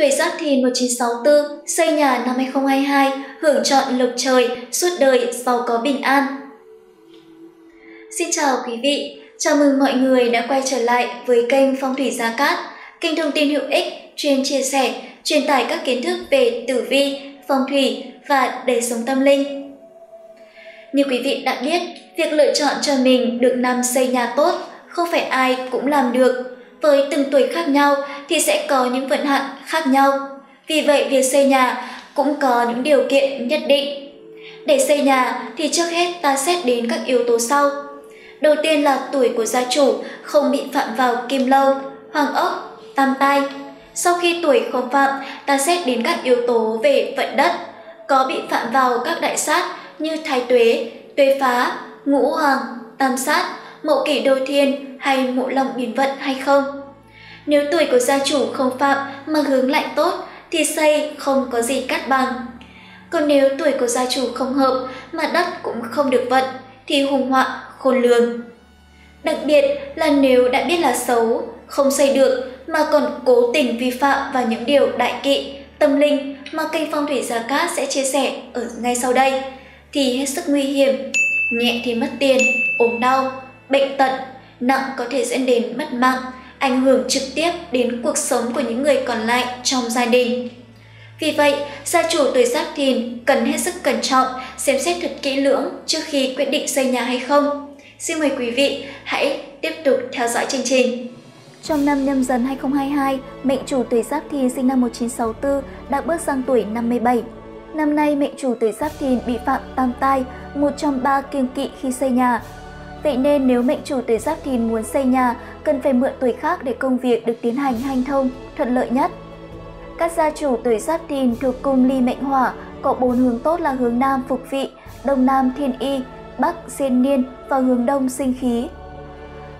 Tuổi Giáp Thìn 1964, xây nhà năm 2022, hưởng chọn lộc trời, suốt đời giàu có bình an. Xin chào quý vị, chào mừng mọi người đã quay trở lại với kênh Phong thủy Gia Cát, kênh thông tin hữu ích chuyên chia sẻ, truyền tải các kiến thức về tử vi, phong thủy và đời sống tâm linh. Như quý vị đã biết, việc lựa chọn cho mình được năm xây nhà tốt không phải ai cũng làm được với từng tuổi khác nhau thì sẽ có những vận hạn khác nhau. Vì vậy việc xây nhà cũng có những điều kiện nhất định. Để xây nhà thì trước hết ta xét đến các yếu tố sau. Đầu tiên là tuổi của gia chủ không bị phạm vào kim lâu, hoàng ốc, tam tai. Sau khi tuổi không phạm, ta xét đến các yếu tố về vận đất, có bị phạm vào các đại sát như thái tuế, tuế phá, ngũ hoàng, tam sát, mộ kỷ đô thiên hay mộ long biến vận hay không. Nếu tuổi của gia chủ không phạm mà hướng lại tốt thì xây không có gì cắt bằng. Còn nếu tuổi của gia chủ không hợp mà đất cũng không được vận thì hùng họa khôn lường. Đặc biệt là nếu đã biết là xấu, không xây được mà còn cố tình vi phạm vào những điều đại kỵ, tâm linh mà kênh phong thủy Gia Cát sẽ chia sẻ ở ngay sau đây thì hết sức nguy hiểm, nhẹ thì mất tiền, ốm đau, bệnh tật, nặng có thể dẫn đến mất mạng, ảnh hưởng trực tiếp đến cuộc sống của những người còn lại trong gia đình. Vì vậy, gia chủ tuổi giáp thìn cần hết sức cẩn trọng, xem xét thật kỹ lưỡng trước khi quyết định xây nhà hay không. Xin mời quý vị hãy tiếp tục theo dõi chương trình. Trong năm nhâm dần 2022, mệnh chủ tuổi Giáp Thìn sinh năm 1964 đã bước sang tuổi 57. Năm nay, mệnh chủ tuổi Giáp Thìn bị phạm tam tai, một trong ba kiêng kỵ khi xây nhà, Vậy nên nếu mệnh chủ tuổi Giáp Thìn muốn xây nhà, cần phải mượn tuổi khác để công việc được tiến hành hanh thông, thuận lợi nhất. Các gia chủ tuổi Giáp Thìn thuộc cung ly mệnh hỏa có bốn hướng tốt là hướng Nam phục vị, Đông Nam thiên y, Bắc diên niên và hướng Đông sinh khí.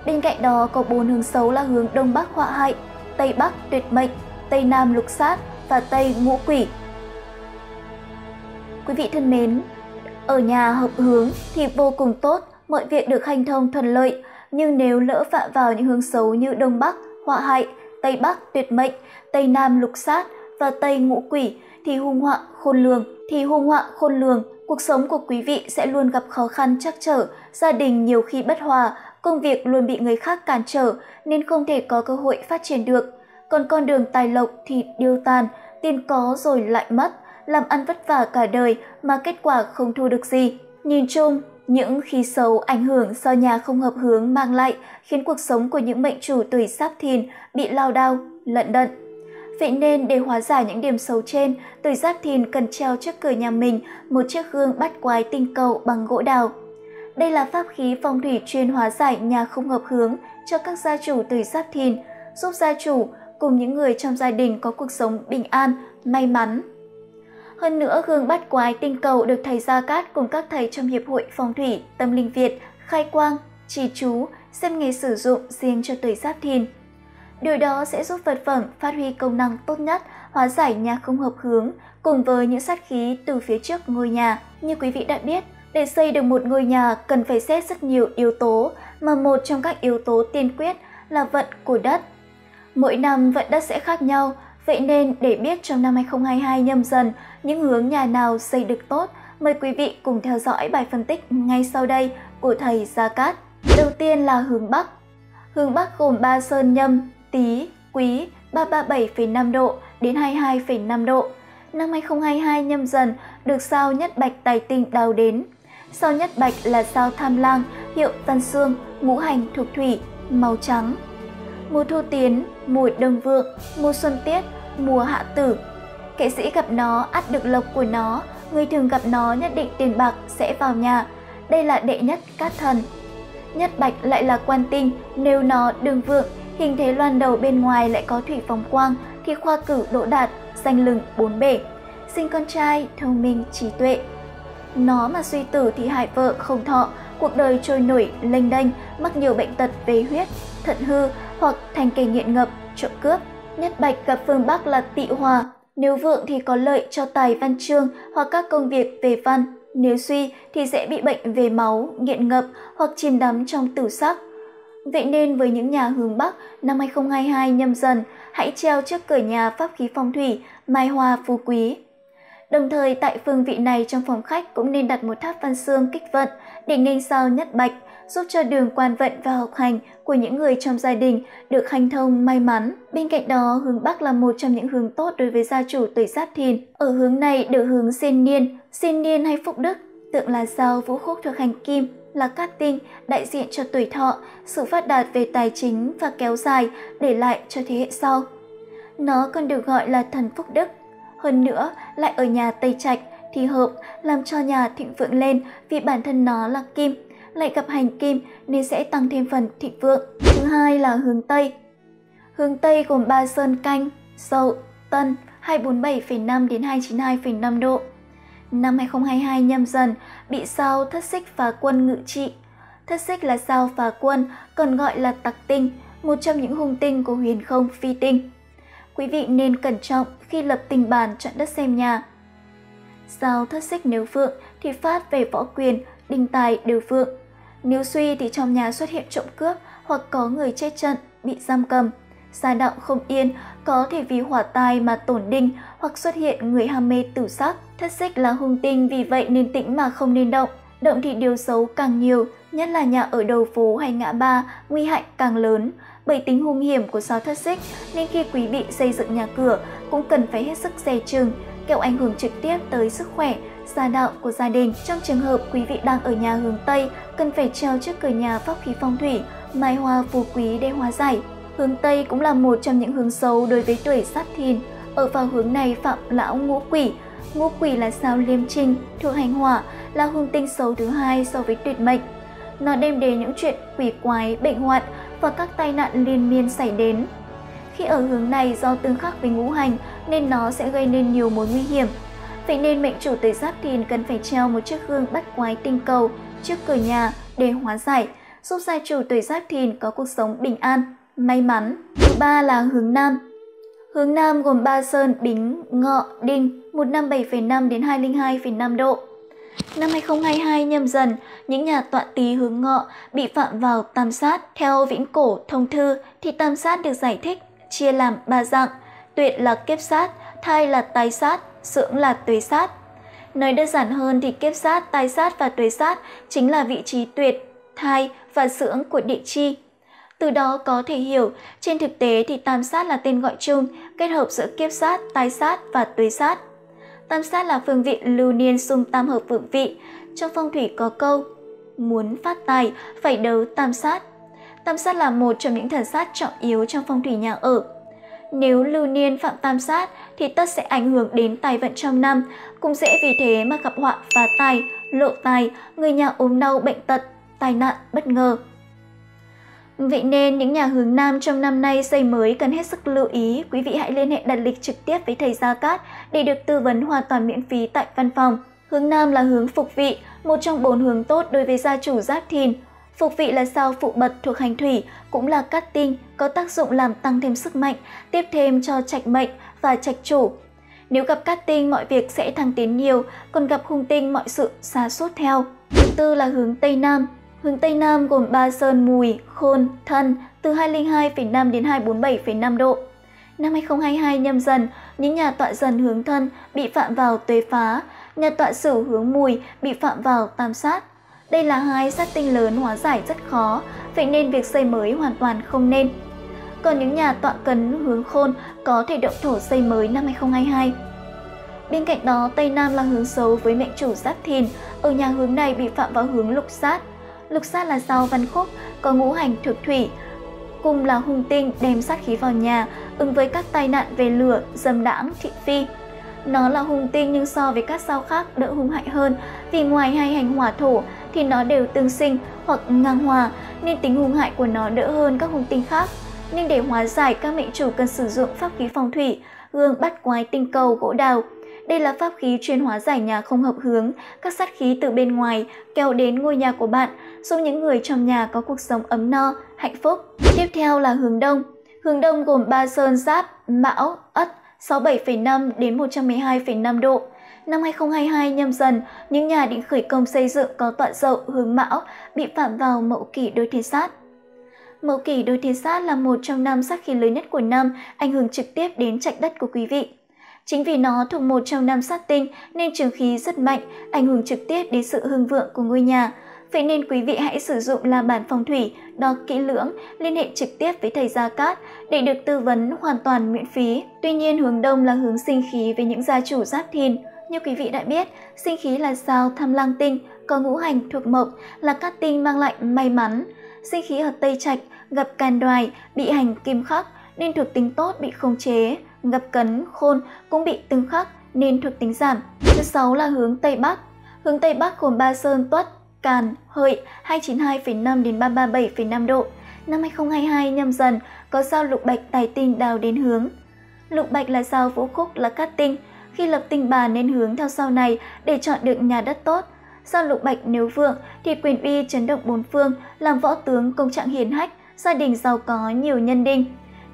Bên cạnh đó có bốn hướng xấu là hướng Đông Bắc họa hại, Tây Bắc tuyệt mệnh, Tây Nam lục sát và Tây ngũ quỷ. Quý vị thân mến, ở nhà hợp hướng thì vô cùng tốt mọi việc được hành thông thuận lợi, nhưng nếu lỡ phạm vào những hướng xấu như Đông Bắc, họa hại, Tây Bắc tuyệt mệnh, Tây Nam lục sát và Tây ngũ quỷ thì hung họa khôn lường, thì hung họa khôn lường, cuộc sống của quý vị sẽ luôn gặp khó khăn trắc trở, gia đình nhiều khi bất hòa, công việc luôn bị người khác cản trở nên không thể có cơ hội phát triển được. Còn con đường tài lộc thì điêu tàn, tiền có rồi lại mất, làm ăn vất vả cả đời mà kết quả không thu được gì. Nhìn chung, những khí xấu ảnh hưởng do nhà không hợp hướng mang lại khiến cuộc sống của những mệnh chủ tuổi giáp thìn bị lao đao, lận đận. Vậy nên để hóa giải những điểm xấu trên, tuổi giáp thìn cần treo trước cửa nhà mình một chiếc gương bắt quái tinh cầu bằng gỗ đào. Đây là pháp khí phong thủy chuyên hóa giải nhà không hợp hướng cho các gia chủ tuổi giáp thìn, giúp gia chủ cùng những người trong gia đình có cuộc sống bình an, may mắn, hơn nữa, gương bát quái tinh cầu được thầy Gia Cát cùng các thầy trong Hiệp hội Phong thủy Tâm linh Việt khai quang, trì chú, xem nghề sử dụng riêng cho tuổi giáp thìn. Điều đó sẽ giúp vật phẩm phát huy công năng tốt nhất, hóa giải nhà không hợp hướng, cùng với những sát khí từ phía trước ngôi nhà. Như quý vị đã biết, để xây được một ngôi nhà cần phải xét rất nhiều yếu tố, mà một trong các yếu tố tiên quyết là vận của đất. Mỗi năm vận đất sẽ khác nhau, Vậy nên để biết trong năm 2022 nhâm dần những hướng nhà nào xây được tốt, mời quý vị cùng theo dõi bài phân tích ngay sau đây của thầy Gia Cát. Đầu tiên là hướng Bắc. Hướng Bắc gồm 3 sơn nhâm, tý, quý 337,5 độ đến 22,5 độ. Năm 2022 nhâm dần được sao nhất bạch tài tinh đào đến. Sao nhất bạch là sao tham lang, hiệu văn xương, ngũ hành thuộc thủy, màu trắng. Mùa thu tiến, mùa đông vượng, mùa xuân tiết, mùa hạ tử. Kẻ sĩ gặp nó ắt được lộc của nó, người thường gặp nó nhất định tiền bạc sẽ vào nhà. Đây là đệ nhất cát thần. Nhất bạch lại là quan tinh, nếu nó đường vượng, hình thế loan đầu bên ngoài lại có thủy phóng quang thì khoa cử đỗ đạt, danh lừng bốn bể. Sinh con trai, thông minh, trí tuệ. Nó mà suy tử thì hại vợ không thọ, cuộc đời trôi nổi, lênh đênh, mắc nhiều bệnh tật về huyết, thận hư hoặc thành kẻ nghiện ngập, trộm cướp. Nhất Bạch gặp phương Bắc là tị hòa, nếu vượng thì có lợi cho tài văn chương hoặc các công việc về văn, nếu suy thì sẽ bị bệnh về máu, nghiện ngập hoặc chìm đắm trong tử sắc. Vậy nên với những nhà hướng Bắc, năm 2022 nhâm dần, hãy treo trước cửa nhà pháp khí phong thủy, mai hoa phú quý. Đồng thời tại phương vị này trong phòng khách cũng nên đặt một tháp văn xương kích vận để nghênh sao nhất bạch, giúp cho đường quan vận và học hành của những người trong gia đình được hành thông may mắn. Bên cạnh đó, hướng Bắc là một trong những hướng tốt đối với gia chủ tuổi Giáp Thìn. Ở hướng này được hướng Diên Niên, Diên Niên hay Phúc Đức, tượng là sao vũ khúc thuộc hành kim, là cát tinh đại diện cho tuổi thọ, sự phát đạt về tài chính và kéo dài để lại cho thế hệ sau. Nó còn được gọi là thần Phúc Đức. Hơn nữa, lại ở nhà Tây Trạch thì hợp làm cho nhà thịnh vượng lên vì bản thân nó là kim, lại gặp hành kim nên sẽ tăng thêm phần thịnh vượng. Thứ hai là hướng Tây. Hướng Tây gồm ba sơn canh, sậu, tân 247,5 đến 292,5 độ. Năm 2022 nhâm dần bị sao thất xích phá quân ngự trị. Thất xích là sao phá quân, còn gọi là tặc tinh, một trong những hung tinh của huyền không phi tinh. Quý vị nên cẩn trọng khi lập tình bản chọn đất xem nhà. Sao thất xích nếu vượng thì phát về võ quyền, đình tài đều vượng. Nếu suy thì trong nhà xuất hiện trộm cướp hoặc có người chết trận, bị giam cầm. Gia đạo không yên, có thể vì hỏa tai mà tổn đinh hoặc xuất hiện người ham mê tử sắc. Thất xích là hung tinh vì vậy nên tĩnh mà không nên động. Động thì điều xấu càng nhiều, nhất là nhà ở đầu phố hay ngã ba, nguy hại càng lớn. Bởi tính hung hiểm của sao thất xích nên khi quý vị xây dựng nhà cửa cũng cần phải hết sức dè chừng, kẻo ảnh hưởng trực tiếp tới sức khỏe, gia đạo của gia đình. Trong trường hợp quý vị đang ở nhà hướng Tây, cần phải treo trước cửa nhà pháp khí phong thủy, mai hoa phú quý để hóa giải. Hướng Tây cũng là một trong những hướng xấu đối với tuổi Sát Thìn. Ở vào hướng này phạm lão ngũ quỷ. Ngũ quỷ là sao liêm trinh, thuộc hành hỏa, là hung tinh xấu thứ hai so với tuyệt mệnh. Nó đem đến những chuyện quỷ quái, bệnh hoạn và các tai nạn liên miên xảy đến. Khi ở hướng này do tương khắc với ngũ hành nên nó sẽ gây nên nhiều mối nguy hiểm. Vậy nên mệnh chủ tuổi Giáp Thìn cần phải treo một chiếc gương bắt quái tinh cầu trước cửa nhà để hóa giải, giúp gia chủ tuổi Giáp Thìn có cuộc sống bình an, may mắn. Thứ ba là hướng Nam. Hướng Nam gồm Ba Sơn, Bính, Ngọ, Đinh, 157,5 đến 202,5 độ. Năm 2022 nhâm dần, những nhà tọa tý hướng ngọ bị phạm vào tam sát. Theo Vĩnh Cổ Thông Thư thì tam sát được giải thích chia làm ba dạng, tuyệt là kiếp sát, thai là tái sát, dưỡng là tuế sát. Nói đơn giản hơn thì kiếp sát, tai sát và tuế sát chính là vị trí tuyệt, thai và dưỡng của địa chi. Từ đó có thể hiểu, trên thực tế thì tam sát là tên gọi chung, kết hợp giữa kiếp sát, tai sát và tuế sát. Tam sát là phương vị lưu niên xung tam hợp vượng vị. Trong phong thủy có câu, muốn phát tài phải đấu tam sát. Tam sát là một trong những thần sát trọng yếu trong phong thủy nhà ở. Nếu lưu niên phạm tam sát thì tất sẽ ảnh hưởng đến tài vận trong năm, cũng dễ vì thế mà gặp họa phá tài, lộ tài, người nhà ốm đau bệnh tật, tai nạn bất ngờ. Vậy nên những nhà hướng Nam trong năm nay xây mới cần hết sức lưu ý, quý vị hãy liên hệ đặt lịch trực tiếp với thầy Gia Cát để được tư vấn hoàn toàn miễn phí tại văn phòng. Hướng Nam là hướng phục vị, một trong bốn hướng tốt đối với gia chủ giáp thìn. Phục vị là sao phụ bật thuộc hành thủy, cũng là cát tinh, có tác dụng làm tăng thêm sức mạnh, tiếp thêm cho trạch mệnh và trạch chủ. Nếu gặp cát tinh mọi việc sẽ thăng tiến nhiều, còn gặp hung tinh mọi sự xa suốt theo. Thứ tư là hướng Tây Nam, Hướng Tây Nam gồm Ba Sơn, Mùi, Khôn, Thân từ 202,5 đến 247,5 độ. Năm 2022 nhâm dần, những nhà tọa dần hướng thân bị phạm vào tuế phá, nhà tọa sửu hướng mùi bị phạm vào tam sát. Đây là hai sát tinh lớn hóa giải rất khó, vậy nên việc xây mới hoàn toàn không nên. Còn những nhà tọa cấn hướng khôn có thể động thổ xây mới năm 2022. Bên cạnh đó, Tây Nam là hướng xấu với mệnh chủ giáp thìn, ở nhà hướng này bị phạm vào hướng lục sát, Lục sát là sao văn khúc, có ngũ hành thuộc thủy, cùng là hung tinh đem sát khí vào nhà, ứng với các tai nạn về lửa, dâm đãng, thị phi. Nó là hung tinh nhưng so với các sao khác đỡ hung hại hơn, vì ngoài hai hành hỏa thổ thì nó đều tương sinh hoặc ngang hòa, nên tính hung hại của nó đỡ hơn các hung tinh khác. Nhưng để hóa giải, các mệnh chủ cần sử dụng pháp khí phong thủy, gương bắt quái tinh cầu gỗ đào, đây là pháp khí chuyên hóa giải nhà không hợp hướng, các sát khí từ bên ngoài kéo đến ngôi nhà của bạn, giúp những người trong nhà có cuộc sống ấm no, hạnh phúc. Tiếp theo là hướng đông. Hướng đông gồm ba sơn giáp, mão, ất, 67,5 đến 112,5 độ. Năm 2022 nhâm dần, những nhà định khởi công xây dựng có tọa dậu hướng mão bị phạm vào mậu kỷ đôi thiên sát. Mậu kỷ đôi thiên sát là một trong năm sát khí lớn nhất của năm, ảnh hưởng trực tiếp đến trạch đất của quý vị. Chính vì nó thuộc một trong năm sát tinh nên trường khí rất mạnh, ảnh hưởng trực tiếp đến sự hưng vượng của ngôi nhà. Vậy nên quý vị hãy sử dụng la bàn phong thủy, đo kỹ lưỡng, liên hệ trực tiếp với thầy Gia Cát để được tư vấn hoàn toàn miễn phí. Tuy nhiên hướng đông là hướng sinh khí với những gia chủ giáp thìn. Như quý vị đã biết, sinh khí là sao tham lang tinh, có ngũ hành thuộc mộc, là các tinh mang lại may mắn. Sinh khí ở Tây Trạch gặp càn đoài, bị hành kim khắc nên thuộc tính tốt bị khống chế, gặp cấn, khôn cũng bị tương khắc nên thuộc tính giảm. Thứ sáu là hướng Tây Bắc. Hướng Tây Bắc gồm Ba Sơn, Tuất, Càn, Hợi 292,5 đến 337,5 độ. Năm 2022 nhâm dần có sao lục bạch tài tinh đào đến hướng. Lục bạch là sao vũ khúc là cát tinh, khi lập tinh bà nên hướng theo sau này để chọn được nhà đất tốt. Sao lục bạch nếu vượng thì quyền uy chấn động bốn phương, làm võ tướng công trạng hiền hách, gia đình giàu có nhiều nhân đinh.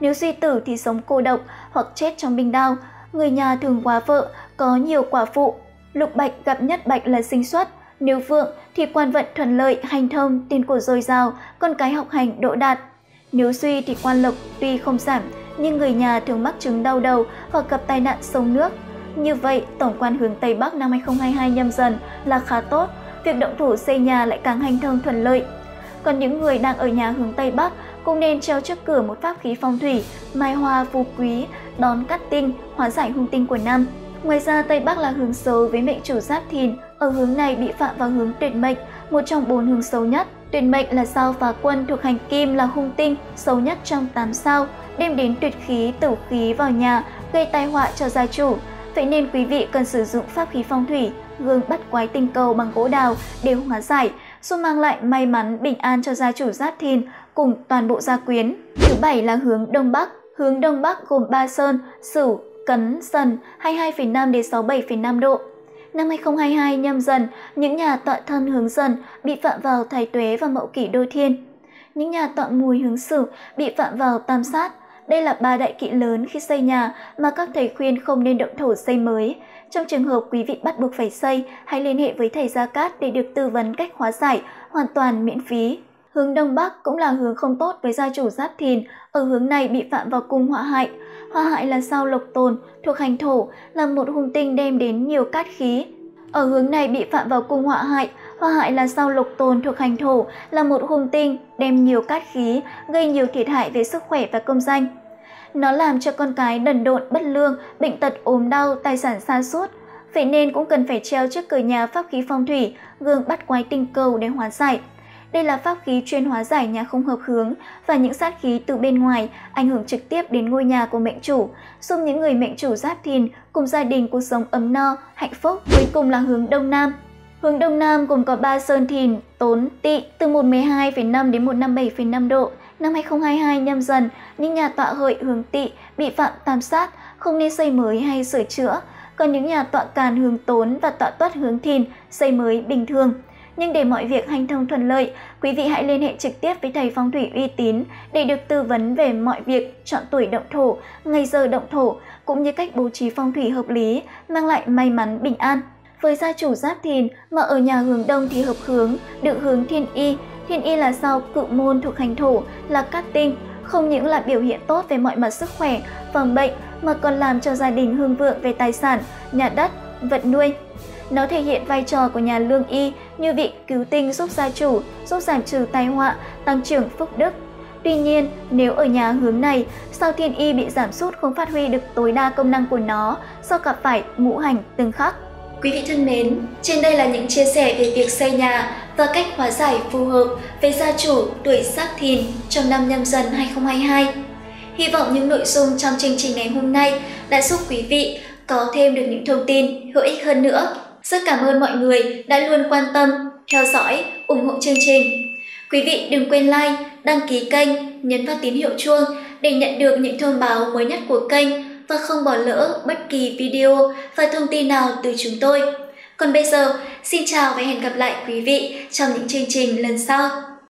Nếu suy tử thì sống cô độc hoặc chết trong binh đao, người nhà thường quá vợ, có nhiều quả phụ. Lục bạch gặp nhất bạch là sinh xuất, nếu vượng thì quan vận thuận lợi, hành thông, tiền của dồi dào, con cái học hành độ đạt. Nếu suy thì quan lộc tuy không giảm, nhưng người nhà thường mắc chứng đau đầu hoặc gặp tai nạn sông nước. Như vậy, tổng quan hướng Tây Bắc năm 2022 nhâm dần là khá tốt, việc động thủ xây nhà lại càng hành thông thuận lợi. Còn những người đang ở nhà hướng Tây Bắc cũng nên treo trước cửa một pháp khí phong thủy, mai hoa phú quý, đón cắt tinh, hóa giải hung tinh của năm. Ngoài ra Tây Bắc là hướng xấu với mệnh chủ giáp thìn, ở hướng này bị phạm vào hướng tuyệt mệnh, một trong bốn hướng xấu nhất. Tuyệt mệnh là sao phá quân thuộc hành kim là hung tinh, xấu nhất trong 8 sao, đem đến tuyệt khí, tử khí vào nhà, gây tai họa cho gia chủ. Vậy nên quý vị cần sử dụng pháp khí phong thủy, gương bắt quái tinh cầu bằng gỗ đào để hóa giải, giúp mang lại may mắn bình an cho gia chủ giáp thìn cùng toàn bộ gia quyến. Thứ bảy là hướng Đông Bắc. Hướng Đông Bắc gồm Ba Sơn, Sửu, Cấn, Dần 22,5 đến 67,5 độ. Năm 2022 nhâm dần, những nhà tọa thân hướng dần bị phạm vào thái tuế và mậu kỷ đôi thiên. Những nhà tọa mùi hướng sử bị phạm vào tam sát. Đây là ba đại kỵ lớn khi xây nhà mà các thầy khuyên không nên động thổ xây mới. Trong trường hợp quý vị bắt buộc phải xây, hãy liên hệ với thầy Gia Cát để được tư vấn cách hóa giải, hoàn toàn miễn phí. Hướng Đông Bắc cũng là hướng không tốt với gia chủ giáp thìn, ở hướng này bị phạm vào cung họa hại. Họa hại là sao lộc tồn, thuộc hành thổ, là một hung tinh đem đến nhiều cát khí. Ở hướng này bị phạm vào cung họa hại, họa hại là sao lục tồn thuộc hành thổ, là một hung tinh đem nhiều cát khí, gây nhiều thiệt hại về sức khỏe và công danh. Nó làm cho con cái đần độn, bất lương, bệnh tật ốm đau, tài sản xa suốt. Vậy nên cũng cần phải treo trước cửa nhà pháp khí phong thủy, gương bắt quái tinh cầu để hóa giải. Đây là pháp khí chuyên hóa giải nhà không hợp hướng và những sát khí từ bên ngoài ảnh hưởng trực tiếp đến ngôi nhà của mệnh chủ, giúp những người mệnh chủ giáp thìn cùng gia đình cuộc sống ấm no, hạnh phúc. Cuối cùng là hướng Đông Nam. Hướng Đông Nam gồm có 3 sơn thìn, tốn, tỵ từ 112,5 đến 157,5 độ. Năm 2022 nhâm dần, những nhà tọa hợi hướng tỵ bị phạm tam sát, không nên xây mới hay sửa chữa. Còn những nhà tọa càn hướng tốn và tọa tuất hướng thìn xây mới bình thường. Nhưng để mọi việc hành thông thuận lợi, quý vị hãy liên hệ trực tiếp với thầy phong thủy uy tín để được tư vấn về mọi việc chọn tuổi động thổ, ngày giờ động thổ, cũng như cách bố trí phong thủy hợp lý, mang lại may mắn bình an. Với gia chủ giáp thìn mà ở nhà hướng đông thì hợp hướng, được hướng thiên y. Thiên y là sao cự môn thuộc hành thổ, là cát tinh, không những là biểu hiện tốt về mọi mặt sức khỏe, phòng bệnh mà còn làm cho gia đình hương vượng về tài sản, nhà đất, vật nuôi. Nó thể hiện vai trò của nhà lương y như vị cứu tinh giúp gia chủ, giúp giảm trừ tai họa, tăng trưởng phúc đức. Tuy nhiên, nếu ở nhà hướng này, sao thiên y bị giảm sút không phát huy được tối đa công năng của nó do gặp phải ngũ hành tương khắc. Quý vị thân mến, trên đây là những chia sẻ về việc xây nhà và cách hóa giải phù hợp với gia chủ tuổi Giáp Thìn trong năm nhâm dần 2022. Hy vọng những nội dung trong chương trình ngày hôm nay đã giúp quý vị có thêm được những thông tin hữu ích hơn nữa. Rất cảm ơn mọi người đã luôn quan tâm, theo dõi, ủng hộ chương trình. Quý vị đừng quên like, đăng ký kênh, nhấn vào tín hiệu chuông để nhận được những thông báo mới nhất của kênh và không bỏ lỡ bất kỳ video và thông tin nào từ chúng tôi. Còn bây giờ, xin chào và hẹn gặp lại quý vị trong những chương trình lần sau.